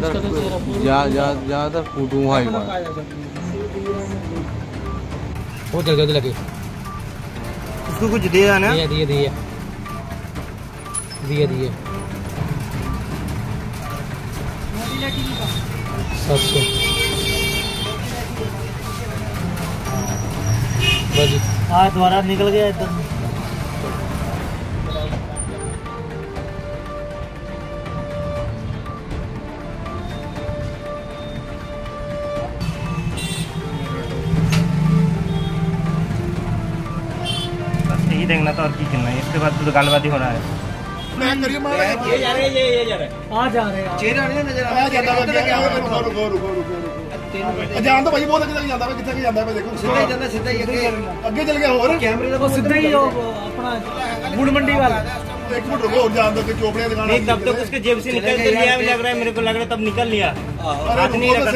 ज़्यादातर फ़ोटो वहाँ ही हुआ है वो चल गए लगे। उसको कुछ दिया ना? दिए दिए दिए दिए दिए सात सौ बस। हाँ द्वारा निकल गया एकदम। देखना था और की करना है इसके बाद तो गालबाजी हो रहा है आ जा रहे हैं ਜਾਣ ਤਾਂ ਭਾਈ ਬਹੁਤ ਅੱਗੇ ਤੱਕ ਜਾਂਦਾ ਵਾ ਕਿੱਥੇ ਕਿ ਜਾਂਦਾ ਵਾ ਦੇਖੋ ਸਿੱਧਾ ਹੀ ਜਾਂਦਾ ਸਿੱਧਾ ਹੀ ਅੱਗੇ ਅੱਗੇ ਚੱਲ ਗਿਆ ਹੋਰ ਕੈਮਰੇ वो सीधा ही वो अपना गुड़ मंडी वाला ਇੱਕ ਮਿੰਟ ਰੁਕੋ ਹੋਰ ਜਾਣ ਦੋ ਕਿ ਚੋਪੜੀਆਂ ਦੁਕਾਨਾਂ नहीं तब तक उसके जेब से निकल तो लिया लग रहा है मेरे को लग रहा है तब निकल लिया हाथ नहीं रखा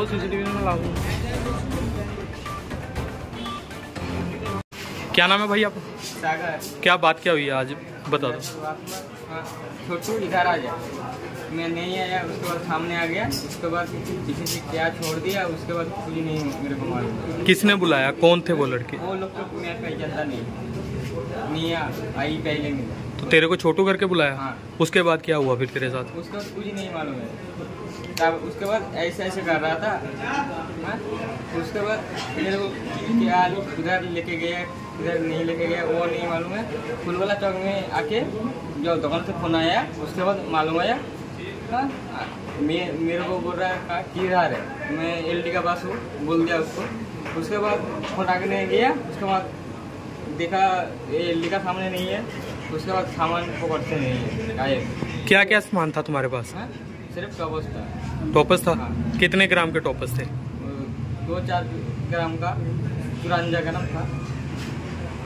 हो सीसीटीवी में लागू क्या नाम है भाई आप सागर। क्या बात क्या हुई है आज? बता दो। छोटू इधर आ जा। मैं नहीं आया उसके बाद सामने आ गया। उसके बाद पीछे से क्या छोड़ दिया उसके बाद कुछ नहीं मेरे को मालूम। किसने बुलाया? कौन थे वो लड़के? वो लोग तो नहीं। आई पहले। तो तेरे को छोटू करके बुलाया? हाँ। उसके बाद क्या हुआ फिर तेरे साथ? उसका कुछ नहीं मालूम है। तब उसके बाद ऐसे ऐसे कर रहा था हाँ? उसके बाद मेरे को क्या उधर लेके गया इधर नहीं लेके गया वो नहीं मालूम है फुलवाला चौक में आके जो दुकान से फ़ोन आया उसके बाद मालूम आया हाँ? मैं मेरे को बोल रहा है कहा किधर है मैं एलडी का पास हूँ बोल दिया उसको उसके बाद फ़ोन आगे नहीं गया उसके बाद देखा एल का सामने नहीं है उसके बाद सामान पकड़ते नहीं है क्या क्या सामान था तुम्हारे पास हाँ? सिर्फ़ टॉपस था। टॉपस था? हाँ। कितने ग्राम के टॉपस थे? दो चार ग्राम का चुरानजा ग्राम था।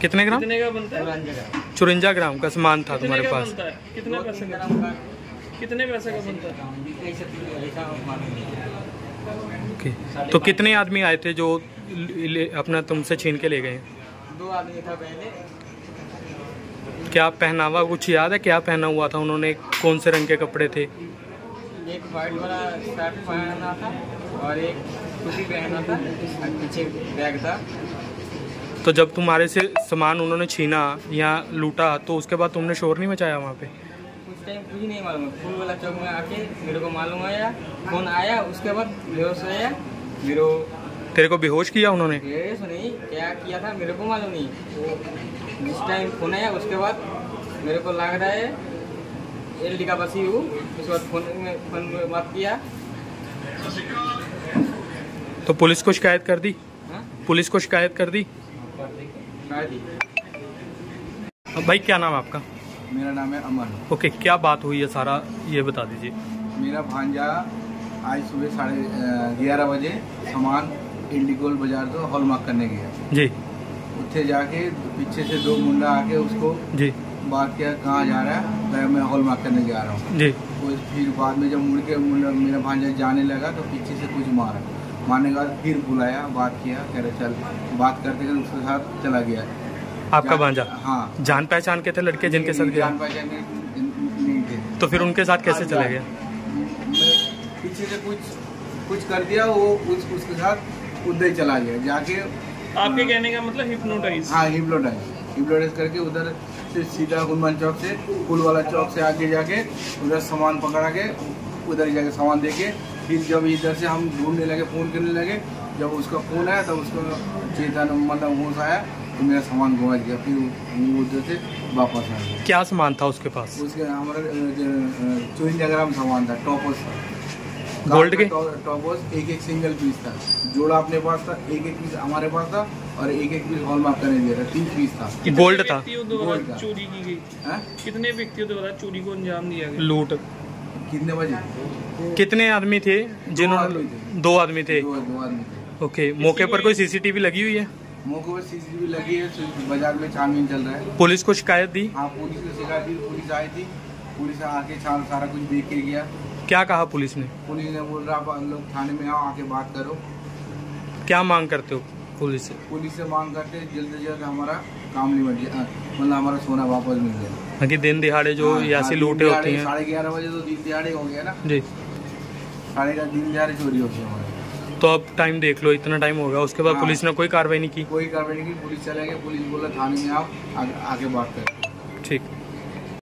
कितने ग्राम? कितने का बनता है? ग्राम। चुरंजा ग्राम का सामान था तुम्हारे पास। कितने पैसे का? ग्राम का। कितने पैसे का बनता है। ओके। तो कितने आदमी आए थे जो अपना तुमसे छीन के ले गए? दो आदमी था पहले। क्या पहनावा कुछ याद है? क्या पहना हुआ था उन्होंने? कौन से रंग के कपड़े थे? एक वाइट वाला शर्ट पहना था और एक टोपी पहना था और पीछे बैग था। तो जब तुम्हारे से सामान उन्होंने छीना या लूटा तो उसके बाद तुमने शोर नहीं मचाया वहाँ पे? उस टाइम कुछ नहीं मालूम। है फूल वाला चौक में आके मेरे को मालूम आया फ़ोन आया उसके बाद बेहोश गया मेरे तेरे को बेहोश किया उन्होंने? बेहोश नहीं क्या किया था मेरे को मालूम नहीं। जिस टाइम फ़ोन आया उसके बाद मेरे को लग रहा है एल डी का बसी हूँ उसके बाद फ़ोन में फ़ोन में बात किया। तो पुलिस को शिकायत कर दी? हाँ? पुलिस को शिकायत कर दी? कर दी। भाई क्या नाम है आपका? मेरा नाम है अमन। ओके क्या बात हुई है सारा? ये बता दीजिए। मेरा भांजा आज सुबह साढ़े ग्यारह बजे सामान इंडिगोल बाज़ार तो हॉलमार्क करने गया। जी। उत्थे जाके पीछे से दो मुंडा आके उसको जी। बात किया कहाँ जा रहा है? मैं मैं हॉलमार्क करने जा रहा हूँ। जी। वो फिर बाद में जब मुड़ के मुंडा मेरा भांजा जाने लगा तो पीछे से कुछ मारा। मारने के बाद फिर बुलाया बात किया कह रहे चल। बात करते करते उसके साथ चला गया। आपका भांजा? हाँ। जान पहचान के थे लड़के जिनके साथ गया? जान पहचान नहीं थे। तो फिर उनके साथ कैसे चला गया? पीछे से कुछ कुछ कर दिया वो उस, उसके साथ उधर चला गया। जाके आपके कहने का मतलब हिप्नोटाइज हाँ हिप्नोटाइज हिप्नोटाइज करके उधर से सीधा हनुमान चौक से पुल वाला चौक से आगे जाके उधर सामान पकड़ा के उधर जाके सामान दे के फिर जब इधर से हम ढूँढने लगे फ़ोन करने लगे जब उसका फ़ोन आया तब उसको चेतन मतलब होश आया तो मेरा सामान गवा गया फिर उधर से वापस आया क्या सामान था उसके पास? उसके हमारा चौबीस ग्राम सामान था टॉपर्स था। गोल्ड के? टॉपर्स एक एक सिंगल पीस था। जोड़ा अपने पास था एक एक पीस हमारे पास था और एक एक पीस हॉलमार्क करने दिया था तीन पीस था। गोल्ड था। गोल्ड चोरी की गई? कितने व्यक्तियों द्वारा चोरी को अंजाम दिया गया? लूट कितने बजे? कितने आदमी थे जिन्होंने दो आदमी थे? दो दो आदमी ओके मौके पर कोई सीसीटीवी लगी हुई है? मौके पर सीसीटीवी लगी है बाज़ार में छानबीन चल रहा है। पुलिस को शिकायत दी? हाँ पुलिस को शिकायत दी पुलिस आई थी। पुलिस आके सारा सारा कुछ देख के गया। क्या कहा पुलिस ने? पुलिस ने बोल रहा लोग थाने में आओ आके बात करो। क्या मांग करते हो पुलिस से? पुलिस से मांग करते जल्द से जल्द हमारा काम निपट जाए। मतलब हमारा सोना वापस मिल जाए। ताकि दिन दिहाड़े जो हाँ, ऐसी हाँ, लूटे होते हैं। साढ़े ग्यारह बजे तो दिन दिहाड़े हो गया ना। जी। साढ़े ग्यारह दिन दिहाड़े चोरी होती है हमारे। तो अब टाइम देख लो इतना टाइम हो गया उसके बाद हाँ। पुलिस ने कोई कार्रवाई नहीं की। कोई कार्रवाई नहीं की पुलिस चले गए पुलिस बोला थाने में आओ आगे बात करें।